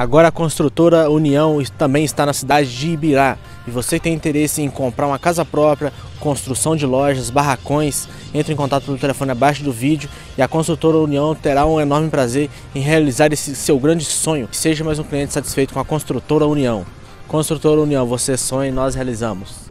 Agora a construtora União também está na cidade de Ibirá. E você tem interesse em comprar uma casa própria, construção de lojas, barracões, entre em contato pelo telefone abaixo do vídeo e a construtora União terá um enorme prazer em realizar esse seu grande sonho. Seja mais um cliente satisfeito com a construtora União. Construtora União, você sonha e nós realizamos.